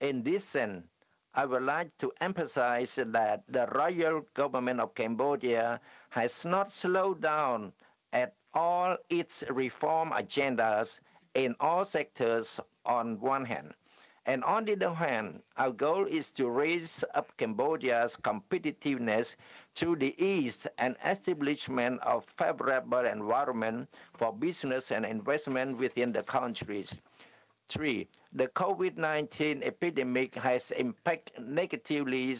In this sense, I would like to emphasize that the royal government of Cambodia has not slowed down at all its reform agendas in all sectors on one hand. And on the other hand, our goal is to raise up Cambodia's competitiveness through the ease and establishment of favorable environment for business and investment within the countries. Three, the COVID-19 epidemic has impacted negatively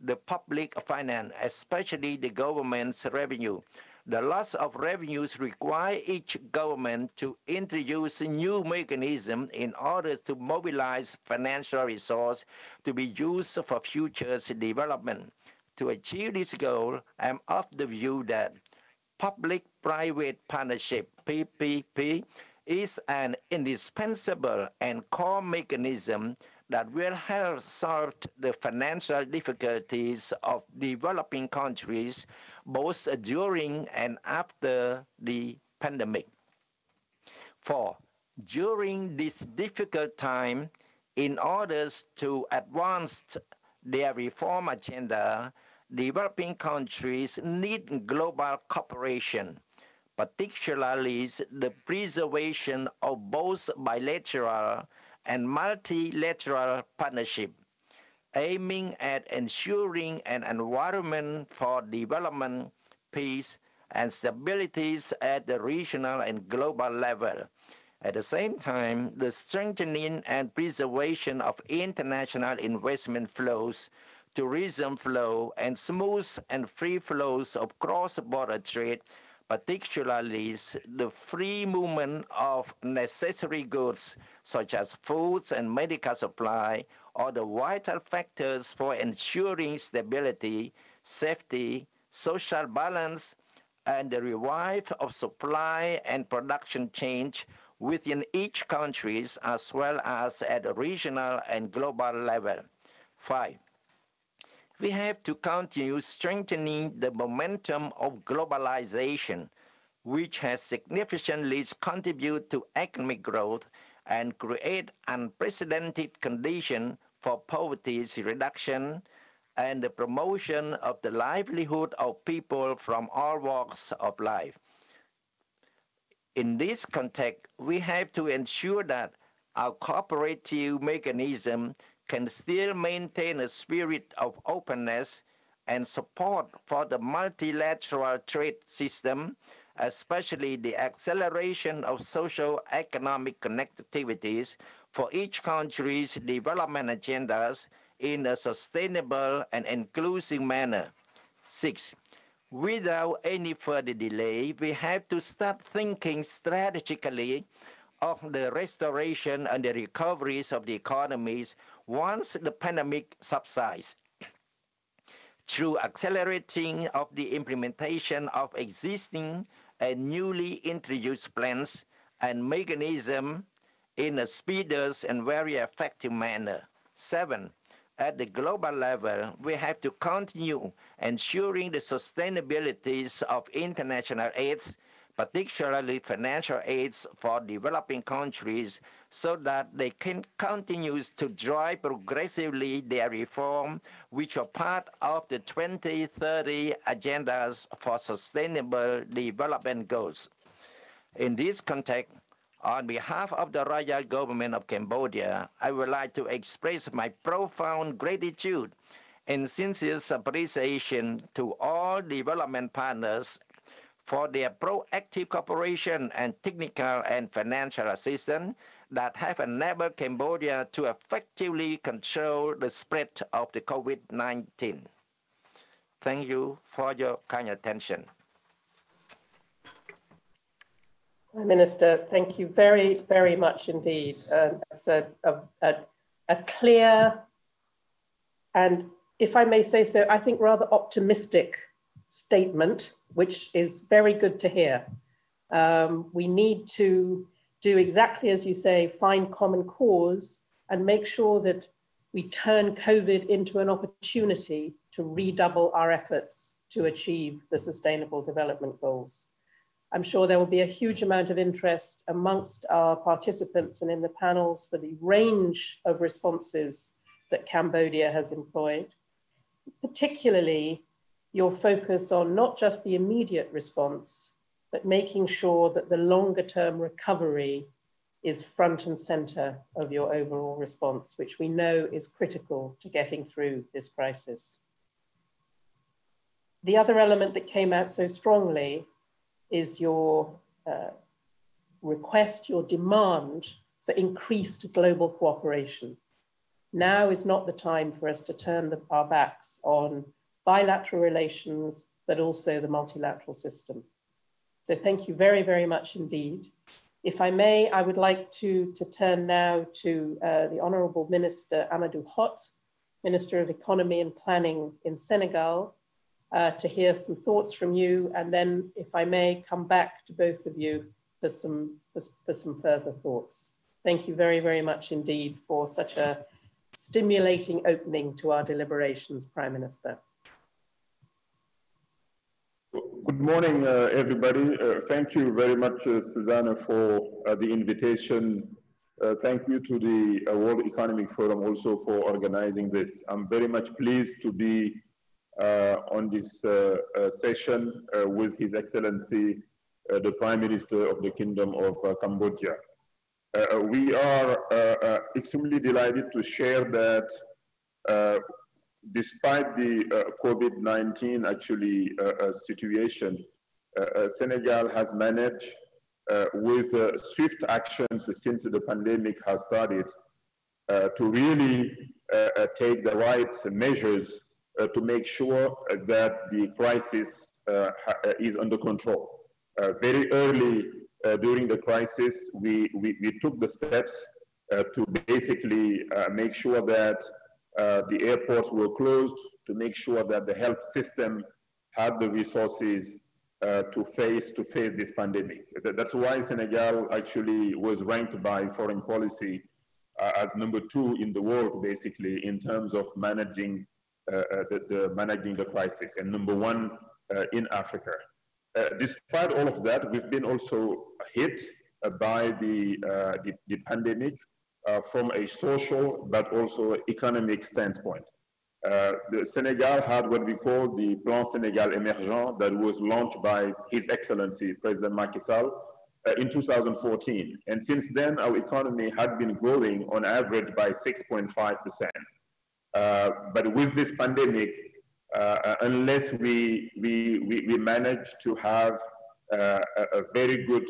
the public finance, especially the government's revenue. The loss of revenues require each government to introduce new mechanism in order to mobilize financial resources to be used for future development. To achieve this goal, I'm of the view that public-private partnership, PPP, is an indispensable and core mechanism that will help solve the financial difficulties of developing countries both during and after the pandemic. Four, during this difficult time, in order to advance their reform agenda, developing countries need global cooperation, particularly the preservation of both bilateral and multilateral partnership, aiming at ensuring an environment for development, peace, and stabilities at the regional and global level. At the same time, the strengthening and preservation of international investment flows, tourism flow, and smooth and free flows of cross-border trade particularly the free movement of necessary goods such as foods and medical supply are the vital factors for ensuring stability, safety, social balance, and the revive of supply and production change within each countries as well as at a regional and global level. Five, we have to continue strengthening the momentum of globalization, which has significantly contributed to economic growth and create unprecedented conditions for poverty reduction and the promotion of the livelihood of people from all walks of life. In this context, we have to ensure that our cooperative mechanism can still maintain a spirit of openness and support for the multilateral trade system, especially the acceleration of social economic connectivities for each country's development agendas in a sustainable and inclusive manner. Six, without any further delay, we have to start thinking strategically of the restoration and the recoveries of the economies once the pandemic subsides. Through accelerating of the implementation of existing and newly introduced plans and mechanisms in a speediest and very effective manner. Seven, at the global level, we have to continue ensuring the sustainability of international aids particularly financial aids for developing countries, so that they can continue to drive progressively their reform, which are part of the 2030 agendas for sustainable development goals. In this context, on behalf of the Royal Government of Cambodia, I would like to express my profound gratitude and sincere appreciation to all development partners for their proactive cooperation and technical and financial assistance that have enabled Cambodia to effectively control the spread of the COVID-19. Thank you for your kind attention. Prime Minister, thank you very, very much indeed. It's a, a, a clear and, if I may say so, I think rather optimistic statement which is very good to hear. Um, we need to do exactly as you say, find common cause and make sure that we turn COVID into an opportunity to redouble our efforts to achieve the sustainable development goals. I'm sure there will be a huge amount of interest amongst our participants and in the panels for the range of responses that Cambodia has employed, particularly your focus on not just the immediate response, but making sure that the longer term recovery is front and center of your overall response, which we know is critical to getting through this crisis. The other element that came out so strongly is your uh, request, your demand for increased global cooperation. Now is not the time for us to turn the, our backs on bilateral relations, but also the multilateral system. So thank you very, very much indeed. If I may, I would like to, to turn now to uh, the Honorable Minister Amadou Hott, Minister of Economy and Planning in Senegal, uh, to hear some thoughts from you. And then, if I may, come back to both of you for some, for, for some further thoughts. Thank you very, very much indeed for such a stimulating opening to our deliberations, Prime Minister. Good morning, uh, everybody. Uh, thank you very much, uh, Susanna, for uh, the invitation. Uh, thank you to the uh, World Economic Forum also for organizing this. I'm very much pleased to be on this session with His Excellency, the Prime Minister of the Kingdom of Cambodia. we are extremely delighted to share that despite the uh, COVID-19 actually uh, uh situation, uh, uh, Senegal has managed uh, with swift actions since the pandemic has started to really take the right measures to make sure that the crisis is under control. very early during the crisis, we, we, we took the steps to basically make sure that uh, the airports were closed to make sure that the health system had the resources uh, to face to face this pandemic. That's why Senegal actually was ranked by Foreign Policy uh, as number two in the world, basically, in terms of managing uh, uh, the, the, managing the crisis, and number one in Africa. despite all of that, we've been also hit by the, the, the pandemic uh, from a social but also economic standpoint. Uh, the Senegal had what we call the Plan Sénégal Émergent that was launched by His Excellency President Macky Sall uh, in 2014. And since then, our economy had been growing on average by 6.5%. Uh, but with this pandemic, uh, unless we, we, we, we, manage to have uh, a, a, very good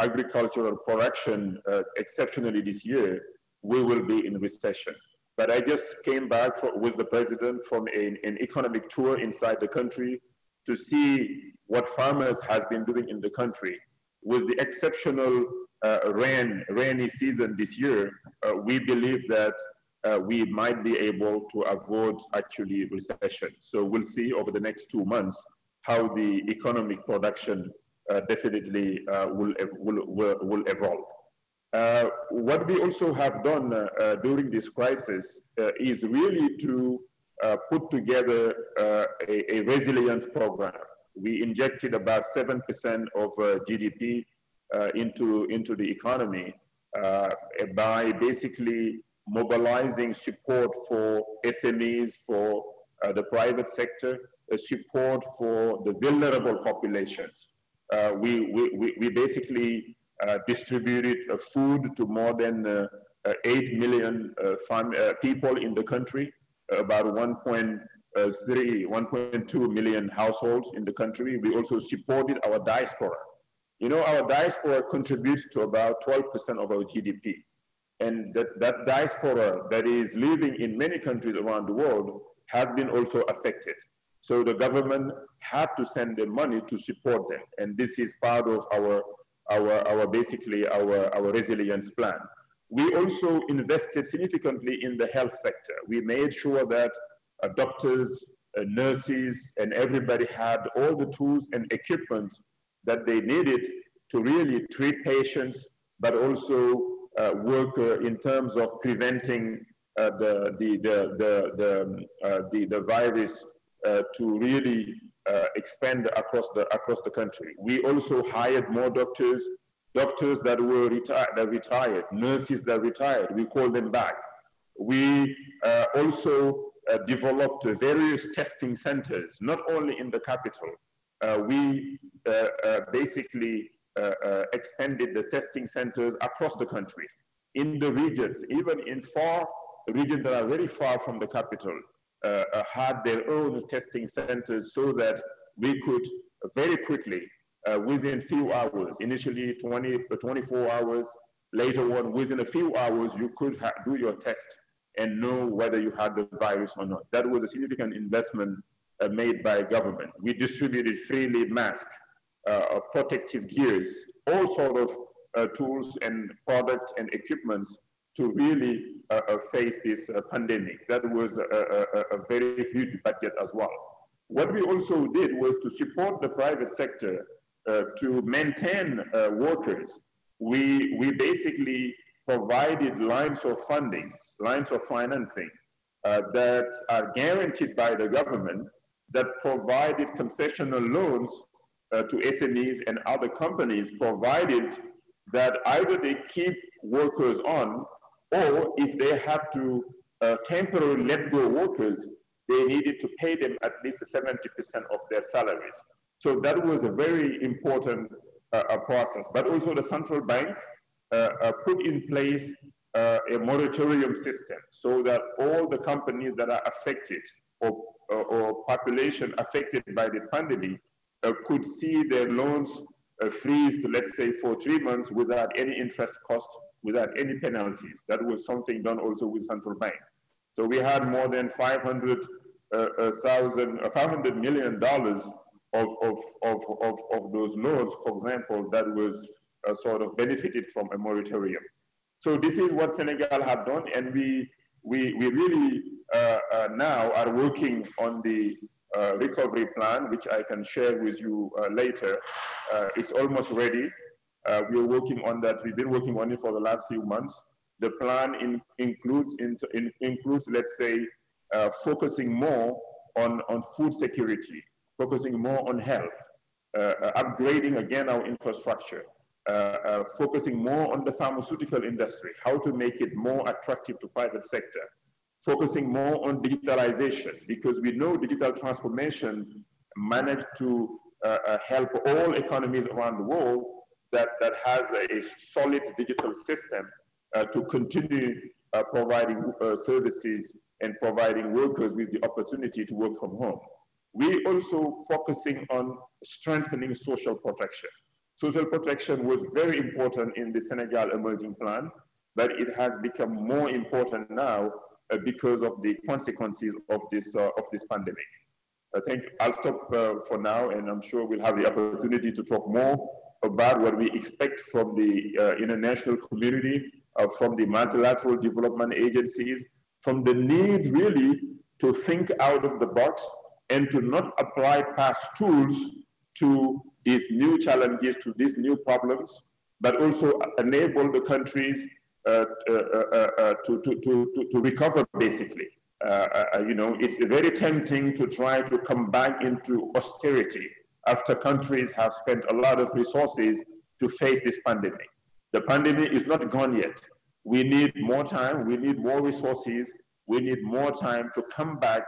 agricultural production exceptionally this year, we will be in recession. But I just came back for, with the president from an, an economic tour inside the country to see what farmers has been doing in the country. With the exceptional uh, rain, rainy season this year, uh, we believe that uh, we might be able to avoid actually recession. So we'll see over the next two months how the economic production uh, definitely uh, will, will, will, will evolve. Uh, what we also have done uh, uh during this crisis uh, is really to uh, put together a, a, resilience program. We injected about 7% of GDP into, into the economy by basically mobilizing support for SMEs, for the private sector, support for the vulnerable populations. we, we, we basically uh, Uh, distributed uh, food to more than uh, uh 8 million uh, people in the country, about 1.3, 1.2 million households in the country. We also supported our diaspora. You know, our diaspora contributes to about 12% of our GDP. And that, that diaspora that is living in many countries around the world has been also affected. So the government had to send the money to support them. And this is part of our our, our basically our, our resilience plan. We also invested significantly in the health sector. We made sure that uh, doctors, uh, nurses, and everybody had all the tools and equipment that they needed to really treat patients, but also uh, work uh, in terms of preventing uh, the, the, the, the, um, uh, the, the virus to really uh, expand across the across the country. We also hired more doctors, doctors that were retired, that retired, nurses that retired. We called them back. We uh, also uh, developed various testing centers, not only in the capital. Uh, we uh, uh, basically expanded the testing centers across the country, in the regions, even in far regions that are very far from the capital, had their own testing centers so that we could very quickly, within few hours, initially 20, 24 hours, later on, within a few hours, you could do your test and know whether you had the virus or not. That was a significant investment uh, made by government. We distributed freely masks, uh, uh, protective gears, all sort of uh, tools and products and equipments to really uh, uh, face this pandemic. That was a, a, a, very huge budget as well. What we also did was to support the private sector to maintain workers. We, we basically provided lines of funding, lines of financing that are guaranteed by the government that provided concessional loans uh, to SMEs and other companies, provided that either they keep workers on, or if they have to uh, temporarily let go workers, they needed to pay them at least 70% of their salaries. So that was a very important uh, process. But also the central bank uh, uh, put in place uh, a moratorium system so that all the companies that are affected or or population affected by the pandemic uh, could see their loans uh, freeze, let's say, for three months without any interest cost, without any penalties. That was something done also with central bank. So we had more than 500 uh, uh, thousand, uh, 500 million dollars of, of, of, of, of those loans, for example, that was uh, sort of benefited from a moratorium. So this is what Senegal have done, and we we, we really uh, uh, now are working on the uh, recovery plan, which I can share with you later. it's almost ready. We are working on that. We've been working on it for the last few months. The plan in, includes, in, in, includes, let's say, focusing more on, on food security, focusing more on health, uh, upgrading again our infrastructure, uh, uh, focusing more on the pharmaceutical industry, how to make it more attractive to private sector, focusing more on digitalization, because we know digital transformation managed to uh, uh, help all economies around the world that, that has a solid digital system uh, to continue uh, providing services and providing workers with the opportunity to work from home. We also focusing on strengthening social protection. Social protection was very important in the Senegal emerging plan, but it has become more important now uh, because of the consequences of this, uh, of this pandemic. I think I'll stop uh, for now, and I'm sure we'll have the opportunity to talk more about what we expect from the uh, international community, uh, from the multilateral development agencies, from the need really to think out of the box and to not apply past tools to these new challenges, to these new problems, but also enable the countries uh, uh, uh, to, to, to, to recover basically. you know, it's very tempting to try to come back into austerity after countries have spent a lot of resources to face this pandemic. The pandemic is not gone yet. We need more time, we need more resources, we need more time to come back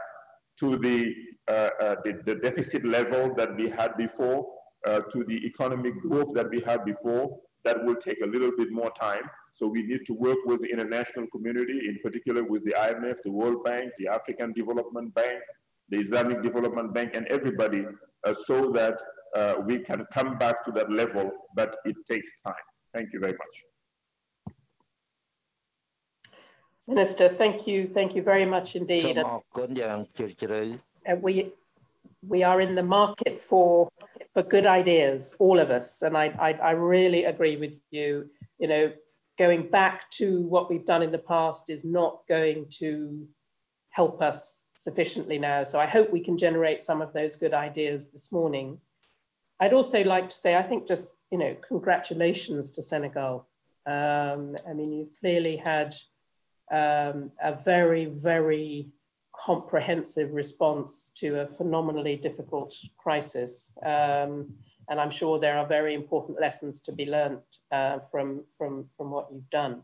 to the, uh, uh, the, the, deficit level that we had before, uh, to the economic growth that we had before. That will take a little bit more time. So we need to work with the international community, in particular with the IMF, the World Bank, the African Development Bank, the Islamic Development Bank, and everybody, so that uh, we can come back to that level, but it takes time. Thank you very much. Minister, thank you, thank you very much indeed. And we, we are in the market for, for good ideas, all of us, and I, I, I really agree with you. You know, going back to what we've done in the past is not going to help us sufficiently now. So I hope we can generate some of those good ideas this morning. I'd also like to say, I think just, you know, congratulations to Senegal. Um, I mean, you've clearly had um, a very, very comprehensive response to a phenomenally difficult crisis. Um, and I'm sure there are very important lessons to be learned uh, from, from, from what you've done.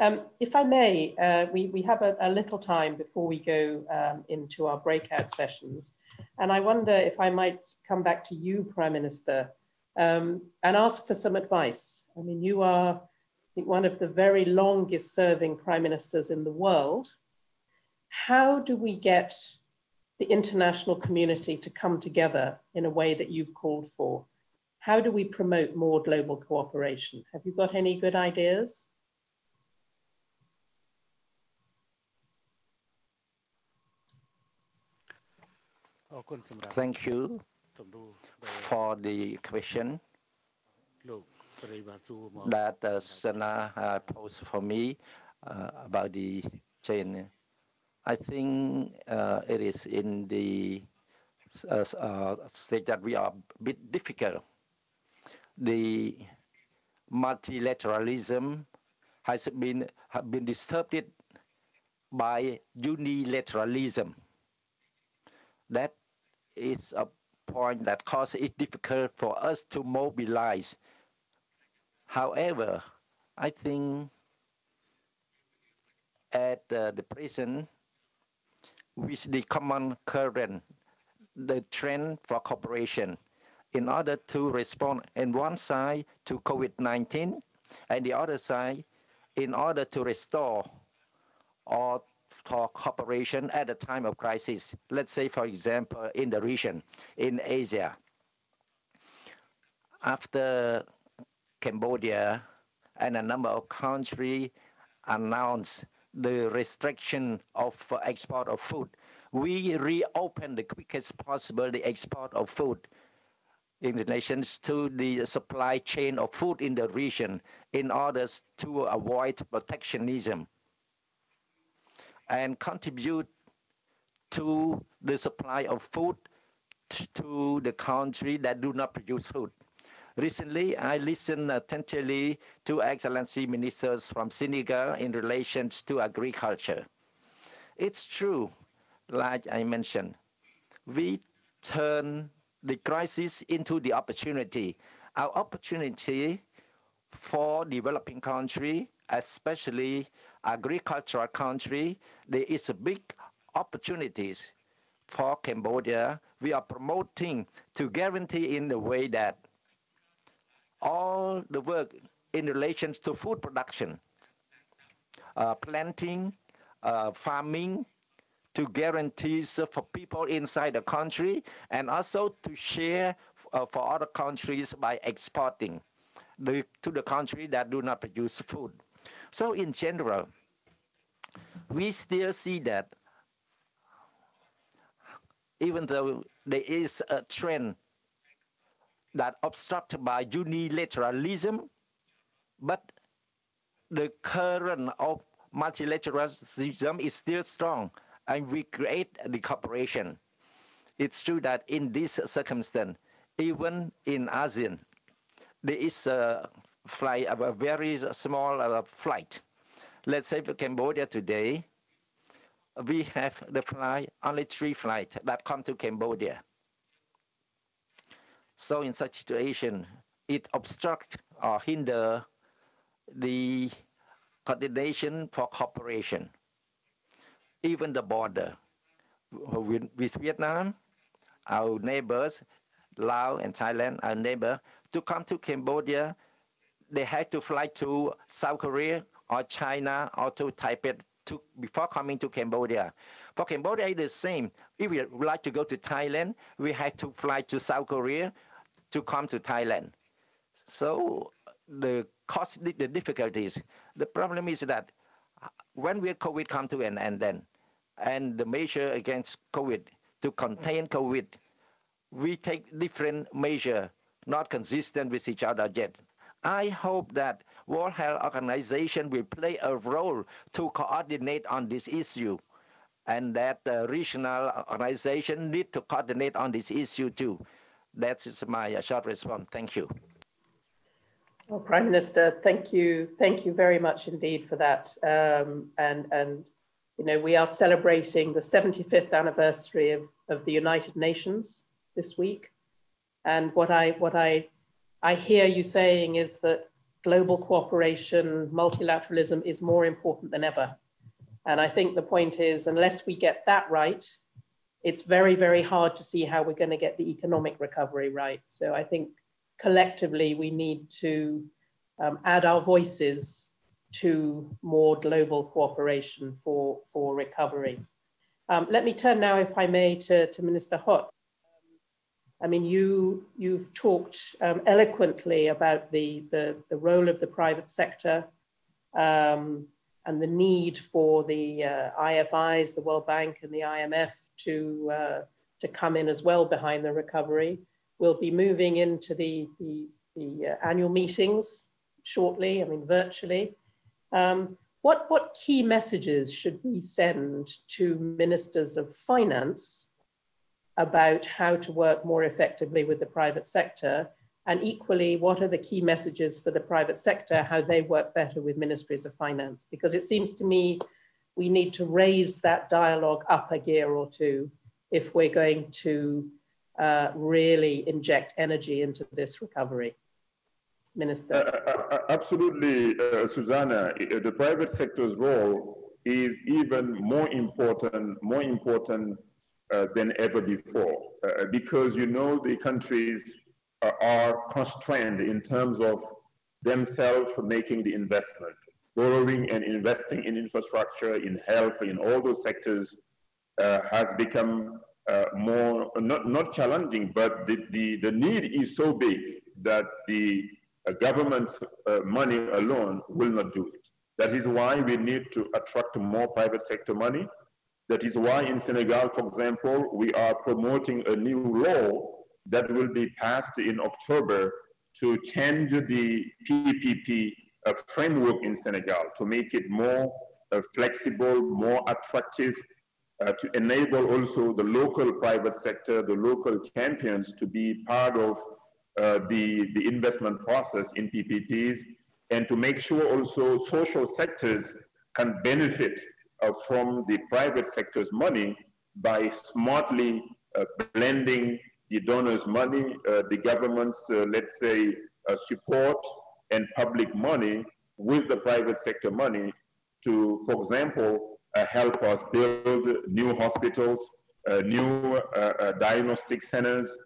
Um, if I may, uh, we, we have a, a, little time before we go um, into our breakout sessions. And I wonder if I might come back to you, Prime Minister, um, and ask for some advice. I mean, you are one of the very longest serving prime ministers in the world. How do we get the international community to come together in a way that you've called for? How do we promote more global cooperation? Have you got any good ideas? Thank you for the question that uh, Sana uh, posed for me uh, about the chain. I think uh, it is in the uh, uh, stage that we are a bit difficult. The multilateralism has been have been disturbed by unilateralism. That is a point that causes it difficult for us to mobilize. However, I think at uh, the present, with the common current, the trend for cooperation, in order to respond on one side to COVID-19, and the other side, in order to restore or for cooperation at a time of crisis. Let's say, for example, in the region, in Asia. After Cambodia and a number of countries announced the restriction of uh, export of food, we reopened the quickest possible the export of food in the nations to the supply chain of food in the region in order to avoid protectionism and contribute to the supply of food to the country that do not produce food. Recently, I listened attentively to Excellency ministers from Senegal in relation to agriculture. It's true, like I mentioned, we turn the crisis into the opportunity. Our opportunity for developing country, especially agricultural country, there is a big opportunities for Cambodia. We are promoting to guarantee in the way that all the work in relation to food production, uh, planting, uh, farming, to guarantees for people inside the country and also to share uh, for other countries by exporting the, to the country that do not produce food. So in general, we still see that even though there is a trend that obstructed by unilateralism, but the current of multilateralism is still strong and we create the cooperation. It's true that in this circumstance, even in ASEAN, there is a flight, a very small uh, flight. Let's say for Cambodia today, we have the flight, only three flights that come to Cambodia. So in such situation, it obstruct or hinder the coordination for cooperation, even the border. With, with Vietnam, our neighbors, Laos and Thailand, our neighbor, to come to Cambodia, they had to fly to South Korea or China or to Taipei to, before coming to Cambodia. For Cambodia, it's the same. If we would like to go to Thailand, we had to fly to South Korea to come to Thailand. So the cost, the difficulties, the problem is that uh, when will COVID come to an end then, and the measure against COVID to contain COVID, we take different measure, not consistent with each other yet. I hope that World Health Organization will play a role to coordinate on this issue and that the regional organization need to coordinate on this issue too. That is my uh, short response. Thank you. Well, Prime Minister, thank you, thank you very much indeed for that. Um, and and you know we are celebrating the 75th anniversary of, of the United Nations this week, and what I what I I hear you saying is that global cooperation, multilateralism is more important than ever. And I think the point is, unless we get that right, it's very, very hard to see how we're going to get the economic recovery right. So I think collectively we need to um, add our voices to more global cooperation for, for recovery. Um, let me turn now, if I may, to, to Minister Hott. I mean, you, you've talked um, eloquently about the, the, the, role of the private sector um, and the need for the uh, IFIs, the World Bank and the IMF to, uh, to come in as well behind the recovery. We'll be moving into the, the, the uh, annual meetings shortly, I mean, virtually. Um, what, what key messages should we send to ministers of finance about how to work more effectively with the private sector? And equally, what are the key messages for the private sector, how they work better with ministries of finance? Because it seems to me we need to raise that dialogue up a gear or two if we're going to uh, really inject energy into this recovery. Minister. Uh, uh, uh absolutely, uh, Susanna. The private sector's role is even more important, more important uh, than ever before, uh, because you know the countries are constrained in terms of themselves making the investment, borrowing and investing in infrastructure, in health, in all those sectors has become more not not challenging, but the, the the need is so big that the government's uh, money alone will not do it. That is why we need to attract more private sector money. That is why in Senegal, for example, we are promoting a new law that will be passed in October to change the PPP uh, framework in Senegal to make it more uh, flexible, more attractive, uh, to enable also the local private sector, the local champions to be part of uh, the, the investment process in PPPs and to make sure also social sectors can benefit from the private sector's money by smartly uh, blending the donors' money, uh, the government's, uh, let's say, support and public money with the private sector money to, for example, help us build new hospitals, new diagnostic centers,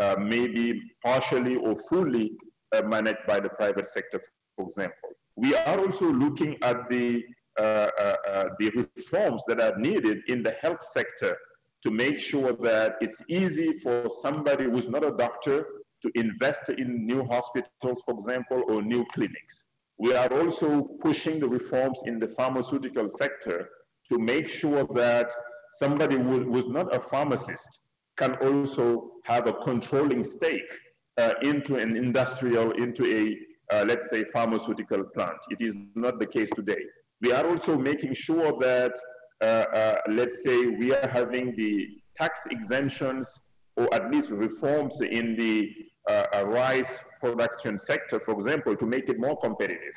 uh, maybe partially or fully uh, managed by the private sector, for example. We are also looking at the, uh, the reforms that are needed in the health sector to make sure that it's easy for somebody who's not a doctor to invest in new hospitals, for example, or new clinics. We are also pushing the reforms in the pharmaceutical sector to make sure that somebody who was not a pharmacist can also have a controlling stake uh, into an industrial, into a, uh, let's say, pharmaceutical plant. It is not the case today. We are also making sure that, uh, uh let's say, we are having the tax exemptions or at least reforms in the uh, uh, rice production sector, for example, to make it more competitive.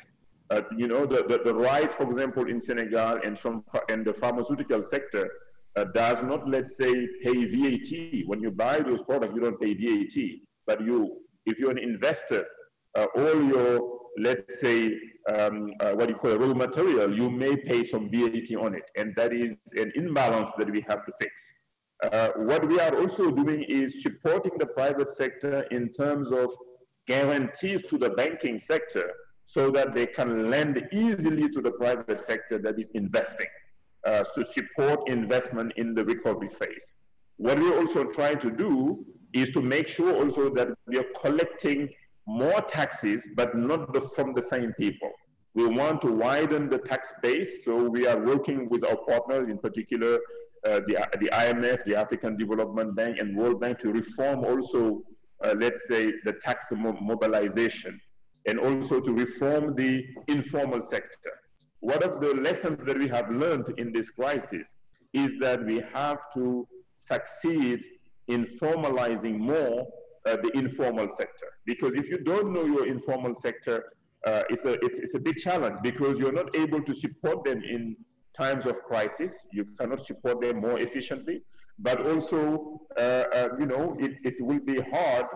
you know, the, the, the rice, for example, in Senegal and from in the pharmaceutical sector uh, does not, let's say, pay VAT. When you buy those products, you don't pay VAT. But you, if you're an investor, uh, all your, let's say, um, uh, what you call a raw material, you may pay some VAT on it. And that is an imbalance that we have to fix. Uh, what we are also doing is supporting the private sector in terms of guarantees to the banking sector so that they can lend easily to the private sector that is investing uh, to support investment in the recovery phase. What we're also trying to do is to make sure also that we are collecting more taxes, but not the, from the same people. We want to widen the tax base, so we are working with our partners, in particular uh, the, the IMF, the African Development Bank, and World Bank to reform also, uh, let's say, the tax mobilization, and also to reform the informal sector one of the lessons that we have learned in this crisis is that we have to succeed in formalizing more uh, the informal sector. Because if you don't know your informal sector, uh, it's, a, it's, it's a big challenge because you're not able to support them in times of crisis. You cannot support them more efficiently. But also, uh, uh you know, it, it will be hard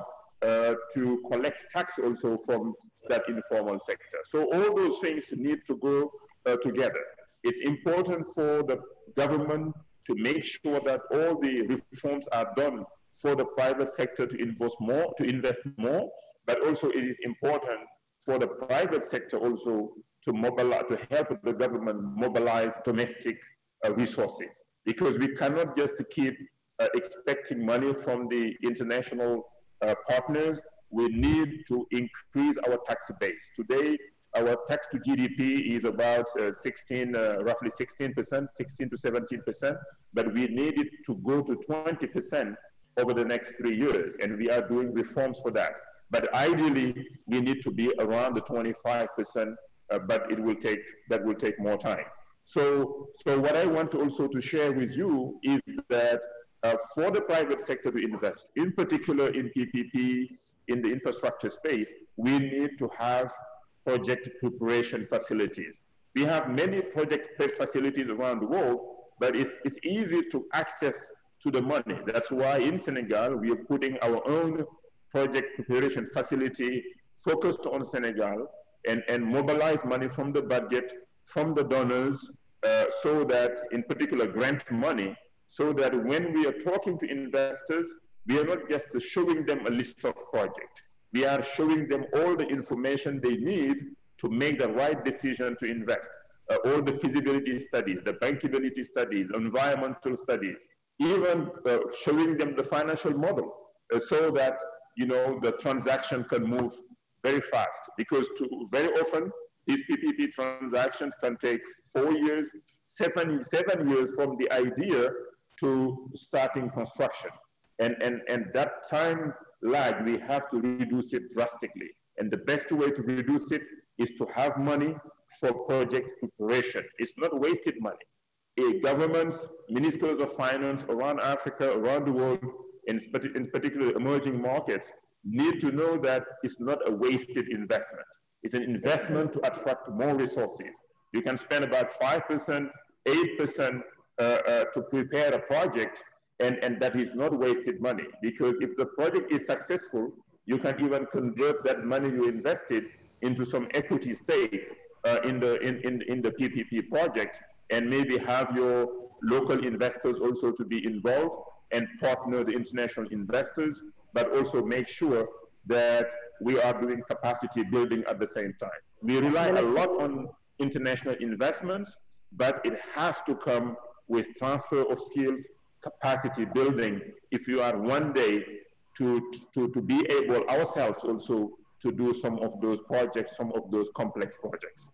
uh, to collect tax also from that informal sector. So all those things need to go uh, together. It's important for the government to make sure that all the reforms are done for the private sector to invest more, to invest more, but also it is important for the private sector also to mobilize, to help the government mobilize domestic uh, resources. Because we cannot just keep uh, expecting money from the international uh, partners. We need to increase our tax base. Today, our tax to GDP is about uh, 16, uh, roughly 16%, 16 to 17%, but we need it to go to 20% over the next three years, and we are doing reforms for that. But ideally, we need to be around the 25%, uh, but it will take, that will take more time. So, so what I want to also to share with you is that uh, for the private sector to invest, in particular in PPP, in the infrastructure space, we need to have project preparation facilities. We have many project facilities around the world, but it's, it's easy to access to the money. That's why in Senegal, we are putting our own project preparation facility focused on Senegal and, and mobilize money from the budget, from the donors, uh, so that in particular grant money, so that when we are talking to investors, we are not just showing them a list of projects. We are showing them all the information they need to make the right decision to invest. Uh, all the feasibility studies, the bankability studies, environmental studies, even uh, showing them the financial model uh, so that you know the transaction can move very fast because to, very often these PPP transactions can take four years, seven, seven years from the idea to starting construction. And, and, and that time lag, we have to reduce it drastically. And the best way to reduce it is to have money for project preparation. It's not wasted money. Governments, ministers of finance around Africa, around the world, in, in particular emerging markets, need to know that it's not a wasted investment. It's an investment to attract more resources. You can spend about 5%, 8% uh, uh, to prepare a project, and, and that is not wasted money. Because if the project is successful, you can even convert that money you invested into some equity stake uh, in, the, in, in, in the PPP project, and maybe have your local investors also to be involved and partner the international investors but also make sure that we are doing capacity building at the same time. We rely a lot on international investments, but it has to come with transfer of skills, capacity building, if you are one day to, to, to be able ourselves also to do some of those projects, some of those complex projects.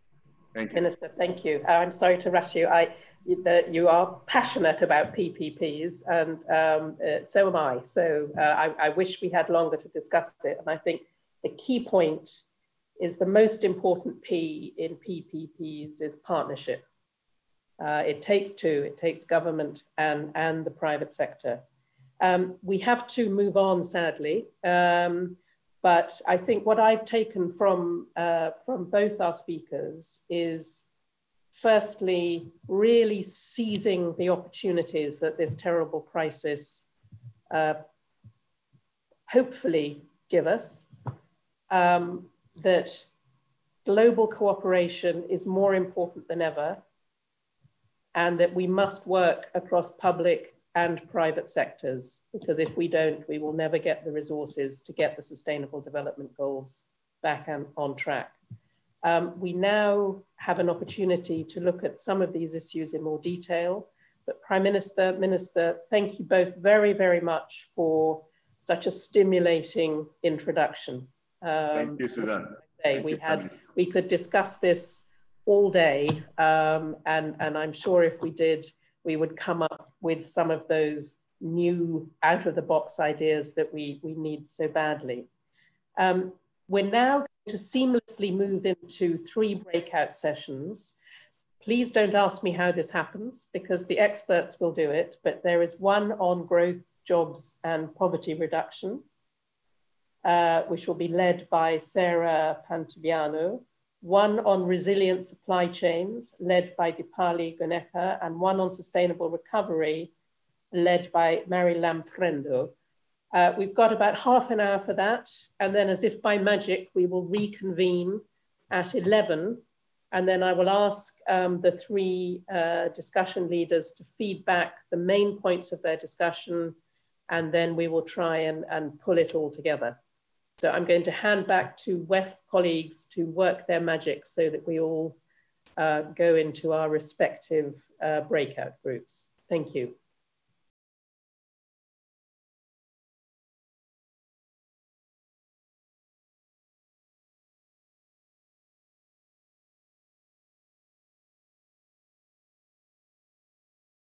Thank you. Minister, thank you. Uh, I'm sorry to rush you. I, that you are passionate about PPPs, and um, uh, so am I. So uh, I, I, wish we had longer to discuss it. And I think the key point is the most important P in PPPs is partnership. Uh, it takes two, it takes government and, and the private sector. Um, we have to move on, sadly. Um, but I think what I've taken from, uh, from both our speakers is firstly, really seizing the opportunities that this terrible crisis uh, hopefully give us, um, that global cooperation is more important than ever, and that we must work across public and private sectors, because if we don't, we will never get the resources to get the sustainable development goals back on, on track. Um, we now have an opportunity to look at some of these issues in more detail. But Prime Minister, Minister, thank you both very, very much for such a stimulating introduction. Um, thank you, Suzanne. Say, we had, we could discuss this all day, um, and, and I'm sure if we did, we would come up with some of those new out of the box ideas that we, we need so badly. Um, we're now going to seamlessly move into three breakout sessions. Please don't ask me how this happens because the experts will do it, but there is one on growth, jobs, and poverty reduction, uh, which will be led by Sara Pantuliano, one on resilient supply chains, led by Dipali Goenka, and one on sustainable recovery, led by Marie Lam-Frendo. Uh, we've got about half an hour for that. And then as if by magic, we will reconvene at 11. And then I will ask um, the three uh, discussion leaders to feedback the main points of their discussion. And then we will try and, and pull it all together. So I'm going to hand back to WEF colleagues to work their magic so that we all uh, go into our respective uh, breakout groups. Thank you.